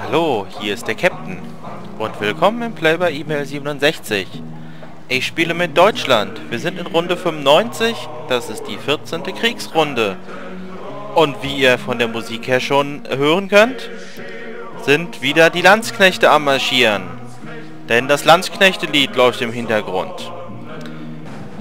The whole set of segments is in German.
Hallo, hier ist der Captain und willkommen im Play by E-Mail 67. Ich spiele mit Deutschland. Wir sind in Runde 95, das ist die 14. Kriegsrunde. Und wie ihr von der Musik her schon hören könnt, sind wieder die Landsknechte am Marschieren. Denn das Landsknechte-Lied läuft im Hintergrund.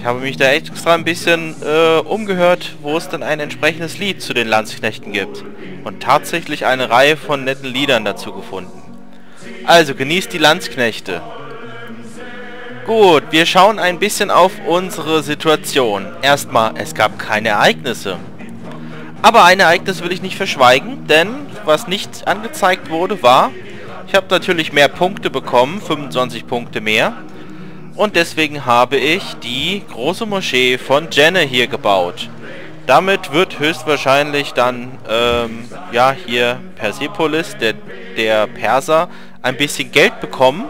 Ich habe mich da extra ein bisschen äh, umgehört, wo es dann ein entsprechendes Lied zu den Landsknechten gibt. Und tatsächlich eine Reihe von netten Liedern dazu gefunden. Also genießt die Landsknechte. Gut, wir schauen ein bisschen auf unsere Situation. Erstmal, es gab keine Ereignisse. Aber ein Ereignis will ich nicht verschweigen, denn was nicht angezeigt wurde, war, ich habe natürlich mehr Punkte bekommen, 25 Punkte mehr. Und deswegen habe ich die große Moschee von Jenne hier gebaut. Damit wird höchstwahrscheinlich dann, ähm, ja, hier Persepolis, der, der Perser, ein bisschen Geld bekommen.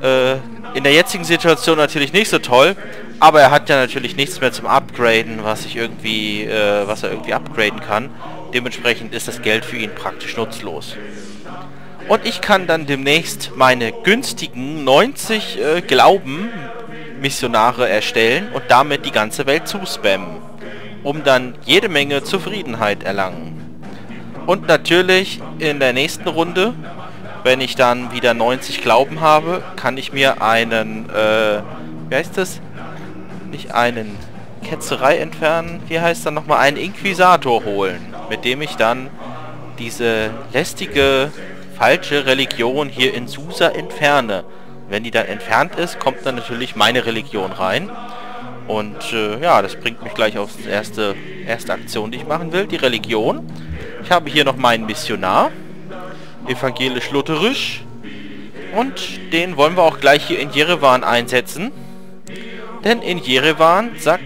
Äh, in der jetzigen Situation natürlich nicht so toll, aber er hat ja natürlich nichts mehr zum Upgraden, was ich irgendwie, äh, was er irgendwie upgraden kann. Dementsprechend ist das Geld für ihn praktisch nutzlos. Und ich kann dann demnächst meine günstigen 90 äh, Glauben-Missionare erstellen und damit die ganze Welt zuspammen. Um dann jede Menge Zufriedenheit erlangen. Und natürlich in der nächsten Runde, wenn ich dann wieder 90 Glauben habe, kann ich mir einen, äh, wie heißt das? Nicht einen Ketzerei entfernen, wie heißt dann nochmal, einen Inquisitor holen, mit dem ich dann diese lästige falsche Religion hier in Susa entferne. Wenn die dann entfernt ist, kommt dann natürlich meine Religion rein. Und äh, ja, das bringt mich gleich auf die erste, erste Aktion, die ich machen will, die Religion. Ich habe hier noch meinen Missionar, evangelisch-lutherisch. Und den wollen wir auch gleich hier in Jerewan einsetzen. Denn in Jerewan, zack,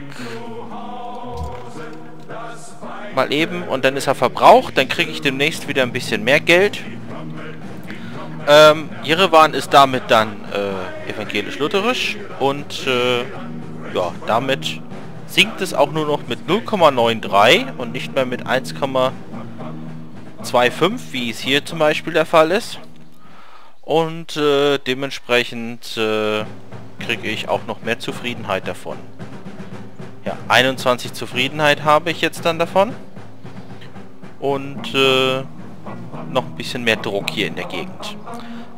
mal eben und dann ist er verbraucht. Dann kriege ich demnächst wieder ein bisschen mehr Geld. Ähm, Jerewan ist damit dann äh, evangelisch-lutherisch und äh, ja, damit sinkt es auch nur noch mit 0,93 und nicht mehr mit 1,25, wie es hier zum Beispiel der Fall ist. Und äh, dementsprechend äh, kriege ich auch noch mehr Zufriedenheit davon. Ja, 21 Zufriedenheit habe ich jetzt dann davon. Und äh, noch ein bisschen mehr Druck hier in der Gegend.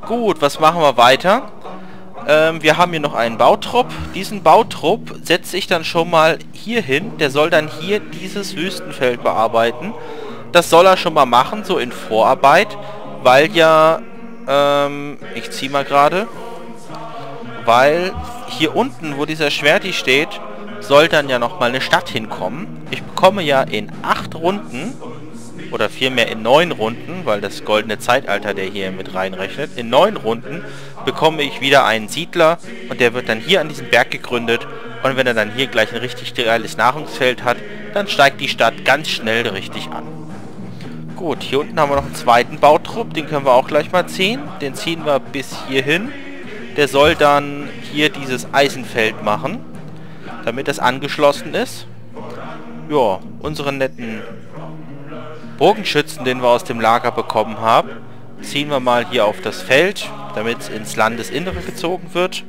Gut, was machen wir weiter? Ähm, wir haben hier noch einen Bautrupp. Diesen Bautrupp setze ich dann schon mal hier hin. Der soll dann hier dieses Wüstenfeld bearbeiten. Das soll er schon mal machen, so in Vorarbeit, weil ja, ähm, ich ziehe mal gerade, weil hier unten, wo dieser Schwerti steht, soll dann ja noch mal eine Stadt hinkommen. Ich bekomme ja in acht Runden oder vielmehr in neun Runden, weil das goldene Zeitalter der hier mit reinrechnet, in neun Runden bekomme ich wieder einen Siedler und der wird dann hier an diesem Berg gegründet und wenn er dann hier gleich ein richtig geiles Nahrungsfeld hat, dann steigt die Stadt ganz schnell richtig an. Gut, hier unten haben wir noch einen zweiten Bautrupp, den können wir auch gleich mal ziehen. Den ziehen wir bis hierhin. Der soll dann hier dieses Eisenfeld machen, damit das angeschlossen ist. Ja, unsere netten Bogenschützen, den wir aus dem Lager bekommen haben, ziehen wir mal hier auf das Feld, damit es ins Landesinnere gezogen wird.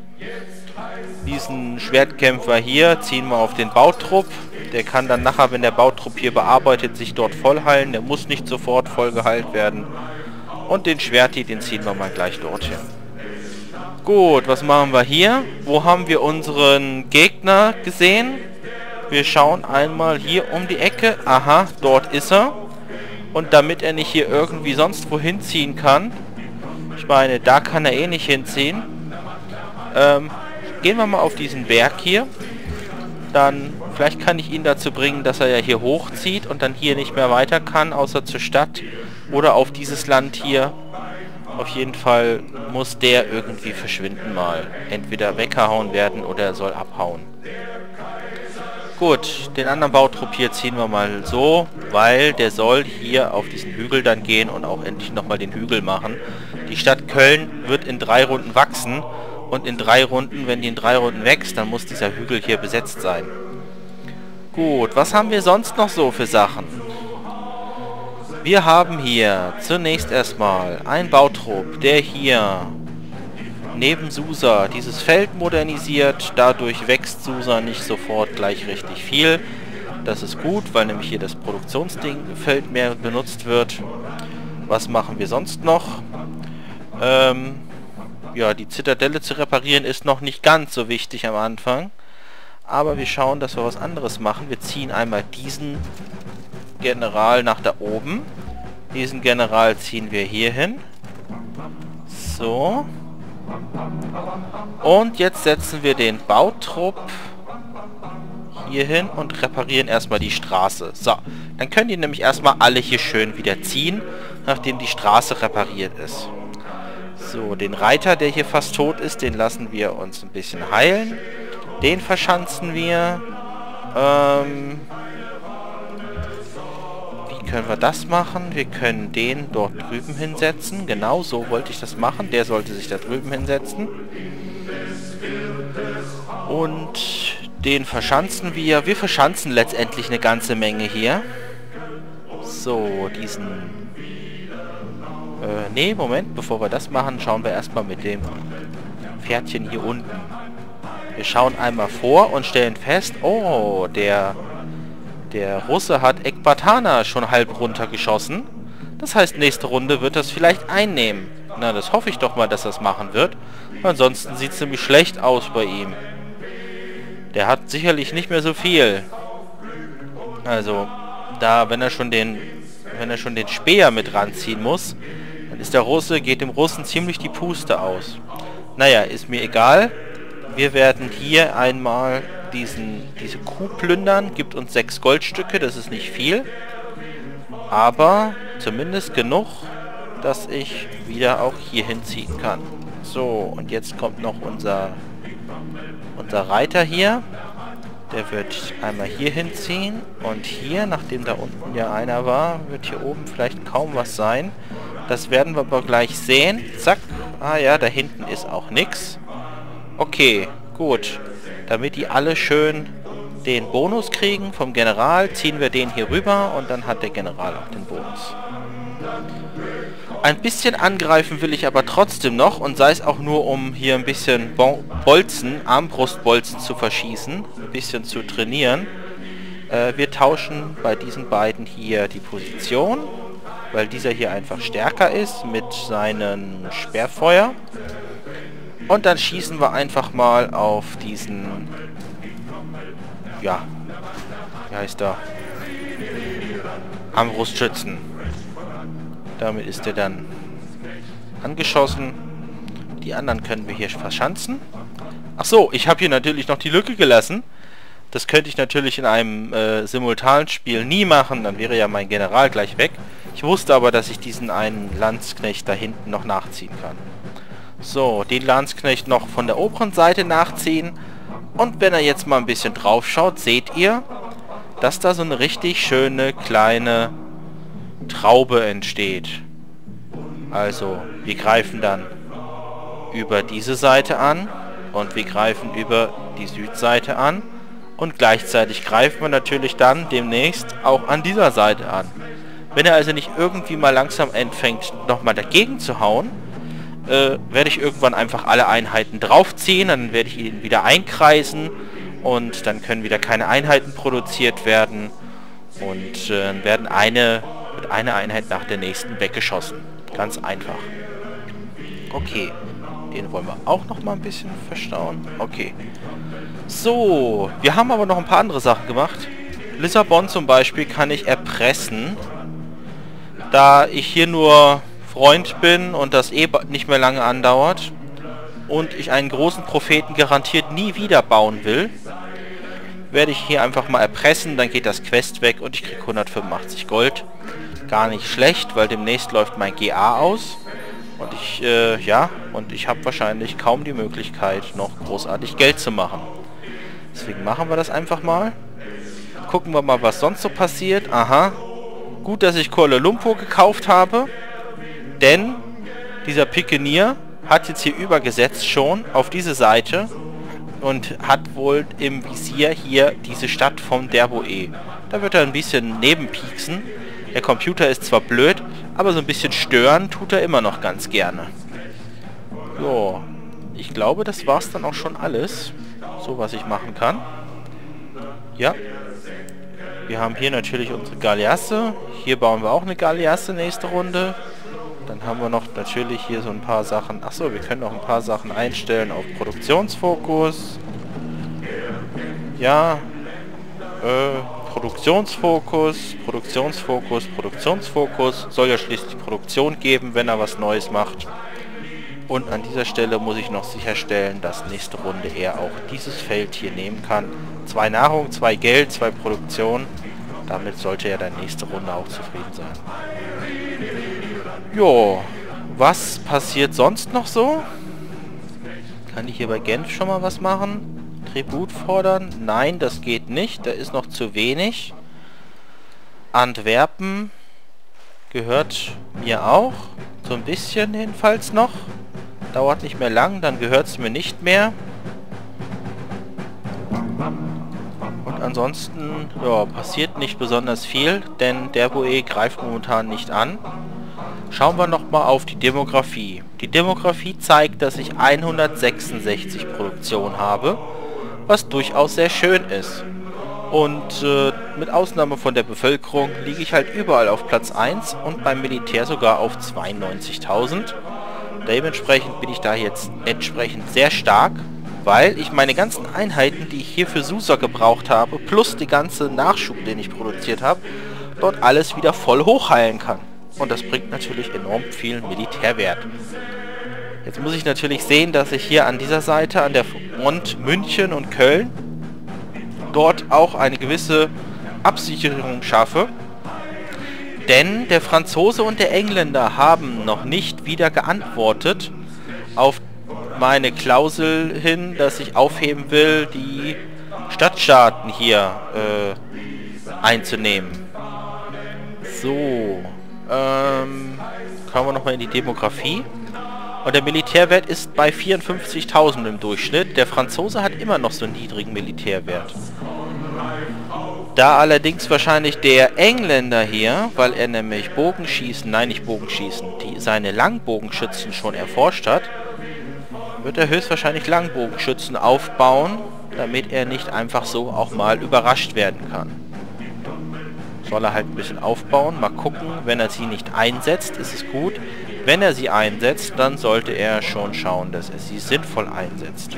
Diesen Schwertkämpfer hier ziehen wir auf den Bautrupp. Der kann dann nachher, wenn der Bautrupp hier bearbeitet, sich dort voll heilen. Der muss nicht sofort voll geheilt werden. Und den Schwerti, den ziehen wir mal gleich dorthin. Gut, was machen wir hier? Wo haben wir unseren Gegner gesehen? Wir schauen einmal hier um die Ecke. Aha, dort ist er. Und damit er nicht hier irgendwie sonst wohin ziehen kann, ich meine, da kann er eh nicht hinziehen, ähm, gehen wir mal auf diesen Berg hier. Dann, vielleicht kann ich ihn dazu bringen, dass er ja hier hochzieht und dann hier nicht mehr weiter kann, außer zur Stadt oder auf dieses Land hier. Auf jeden Fall muss der irgendwie verschwinden mal. Entweder weggehauen werden oder er soll abhauen. Gut, den anderen Bautrupp hier ziehen wir mal so, weil der soll hier auf diesen Hügel dann gehen und auch endlich nochmal den Hügel machen. Die Stadt Köln wird in drei Runden wachsen und in drei Runden, wenn die in drei Runden wächst, dann muss dieser Hügel hier besetzt sein. Gut, was haben wir sonst noch so für Sachen? Wir haben hier zunächst erstmal einen Bautrupp, der hier neben Susa dieses Feld modernisiert. Dadurch wächst Susa nicht sofort gleich richtig viel. Das ist gut, weil nämlich hier das Produktionsfeld mehr benutzt wird. Was machen wir sonst noch? Ähm, ja, die Zitadelle zu reparieren ist noch nicht ganz so wichtig am Anfang. Aber wir schauen, dass wir was anderes machen. Wir ziehen einmal diesen General nach da oben. Diesen General ziehen wir hier hin. So. Und jetzt setzen wir den Bautrupp hier hin und reparieren erstmal die Straße. So, dann können die nämlich erstmal alle hier schön wieder ziehen, nachdem die Straße repariert ist. So, den Reiter, der hier fast tot ist, den lassen wir uns ein bisschen heilen. Den verschanzen wir. Ähm, können wir das machen? Wir können den dort drüben hinsetzen. Genau so wollte ich das machen. Der sollte sich da drüben hinsetzen. Und den verschanzen wir. Wir verschanzen letztendlich eine ganze Menge hier. So, diesen... Äh, nee, Moment. Bevor wir das machen, schauen wir erstmal mit dem Pferdchen hier unten. Wir schauen einmal vor und stellen fest, oh, der, der Russe hat Ekbatana schon halb runtergeschossen. Das heißt, nächste Runde wird das vielleicht einnehmen. Na, das hoffe ich doch mal, dass das machen wird. Ansonsten sieht es nämlich schlecht aus bei ihm. Der hat sicherlich nicht mehr so viel. Also, da, wenn er schon den, wenn er schon den Speer mit ranziehen muss, dann ist der Russe, geht dem Russen ziemlich die Puste aus. Naja, ist mir egal. Wir werden hier einmal diesen, diese Kuh plündern. Gibt uns sechs Goldstücke, das ist nicht viel. Aber zumindest genug, dass ich wieder auch hier hinziehen kann. So, und jetzt kommt noch unser, unser Reiter hier. Der wird einmal hier hinziehen. Und hier, nachdem da unten ja einer war, wird hier oben vielleicht kaum was sein. Das werden wir aber gleich sehen. Zack. Ah ja, da hinten ist auch nichts. Okay, gut. Damit die alle schön den Bonus kriegen vom General, ziehen wir den hier rüber und dann hat der General auch den Bonus. Ein bisschen angreifen will ich aber trotzdem noch und sei es auch nur um hier ein bisschen Bolzen, Armbrustbolzen zu verschießen, ein bisschen zu trainieren. Äh, wir tauschen bei diesen beiden hier die Position, weil dieser hier einfach stärker ist mit seinem Sperrfeuer. Und dann schießen wir einfach mal auf diesen... Ja. Wie heißt er? Armbrustschützen. Damit ist er dann angeschossen. Die anderen können wir hier verschanzen. Ach so, ich habe hier natürlich noch die Lücke gelassen. Das könnte ich natürlich in einem äh, simultanen Spiel nie machen. Dann wäre ja mein General gleich weg. Ich wusste aber, dass ich diesen einen Landsknecht da hinten noch nachziehen kann. So, den Landsknecht noch von der oberen Seite nachziehen. Und wenn er jetzt mal ein bisschen drauf schaut, seht ihr, dass da so eine richtig schöne kleine Traube entsteht. Also, wir greifen dann über diese Seite an und wir greifen über die Südseite an und gleichzeitig greifen wir natürlich dann demnächst auch an dieser Seite an. Wenn er also nicht irgendwie mal langsam anfängt, nochmal dagegen zu hauen, äh, werde ich irgendwann einfach alle Einheiten draufziehen, dann werde ich ihn wieder einkreisen und dann können wieder keine Einheiten produziert werden und äh, werden eine, mit Einheit nach der nächsten weggeschossen. Ganz einfach. Okay, den wollen wir auch noch mal ein bisschen verstauen. Okay. So, wir haben aber noch ein paar andere Sachen gemacht. Lissabon zum Beispiel kann ich erpressen. Da ich hier nur Freund bin und das eh nicht mehr lange andauert und ich einen großen Propheten garantiert nie wieder bauen will, werde ich hier einfach mal erpressen, dann geht das Quest weg und ich kriege 185 Gold. Gar nicht schlecht, weil demnächst läuft mein GA aus. Und ich, äh, ja, und ich habe wahrscheinlich kaum die Möglichkeit, noch großartig Geld zu machen. Deswegen machen wir das einfach mal. Gucken wir mal, was sonst so passiert. Aha. Gut, dass ich Kuala Lumpur gekauft habe. Denn dieser Pikenier hat jetzt hier übergesetzt schon auf diese Seite und hat wohl im Visier hier diese Stadt vom Derboe. Da wird er ein bisschen nebenpieksen. Der Computer ist zwar blöd, aber so ein bisschen stören tut er immer noch ganz gerne. So, ich glaube, das war's dann auch schon alles. So, was ich machen kann. Ja. Wir haben hier natürlich unsere Galeasse. Hier bauen wir auch eine Galeasse nächste Runde. Dann haben wir noch natürlich hier so ein paar Sachen. Achso, wir können noch ein paar Sachen einstellen auf Produktionsfokus. Ja. Äh, Produktionsfokus, Produktionsfokus, Produktionsfokus. Soll ja schließlich Produktion geben, wenn er was Neues macht. Und an dieser Stelle muss ich noch sicherstellen, dass nächste Runde er auch dieses Feld hier nehmen kann. Zwei Nahrung, zwei Geld, zwei Produktion. Damit sollte er dann nächste Runde auch zufrieden sein. Jo, was passiert sonst noch so? Kann ich hier bei Genf schon mal was machen? Tribut fordern? Nein, das geht nicht. Da ist noch zu wenig. Antwerpen gehört mir auch. So ein bisschen jedenfalls noch. Dauert nicht mehr lang, dann gehört es mir nicht mehr. Und ansonsten ja, passiert nicht besonders viel, denn der Boe greift momentan nicht an. Schauen wir nochmal auf die Demografie. Die Demografie zeigt, dass ich 166 Produktion habe, was durchaus sehr schön ist. Und äh, mit Ausnahme von der Bevölkerung liege ich halt überall auf Platz 1 und beim Militär sogar auf 92.000. Dementsprechend bin ich da jetzt entsprechend sehr stark, weil ich meine ganzen Einheiten, die ich hier für Susa gebraucht habe, plus die ganze Nachschub, den ich produziert habe, dort alles wieder voll hochheilen kann. Und das bringt natürlich enorm viel Militärwert. Jetzt muss ich natürlich sehen, dass ich hier an dieser Seite, an der Front München und Köln, dort auch eine gewisse Absicherung schaffe. Denn der Franzose und der Engländer haben noch nicht wieder geantwortet auf meine Klausel hin, dass ich aufheben will, die Stadtstaaten hier äh, einzunehmen. So, ähm, kommen wir nochmal in die Demografie. Und der Militärwert ist bei 54.000 im Durchschnitt. Der Franzose hat immer noch so einen niedrigen Militärwert. Da allerdings wahrscheinlich der Engländer hier, weil er nämlich Bogenschießen, nein nicht Bogenschießen, die seine Langbogenschützen schon erforscht hat, wird er höchstwahrscheinlich Langbogenschützen aufbauen, damit er nicht einfach so auch mal überrascht werden kann. Soll er halt ein bisschen aufbauen, mal gucken, wenn er sie nicht einsetzt, ist es gut. Wenn er sie einsetzt, dann sollte er schon schauen, dass er sie sinnvoll einsetzt.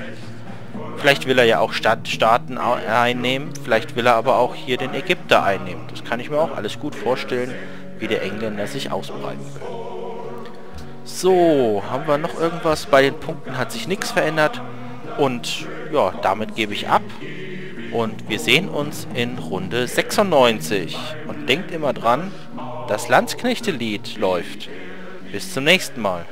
Vielleicht will er ja auch Stadt Staaten einnehmen, vielleicht will er aber auch hier den Ägypter einnehmen. Das kann ich mir auch alles gut vorstellen, wie der Engländer sich ausbreiten will. So, haben wir noch irgendwas? Bei den Punkten hat sich nichts verändert. Und ja, damit gebe ich ab. Und wir sehen uns in Runde 96. Und denkt immer dran, das Landsknechte-Lied läuft. Bis zum nächsten Mal.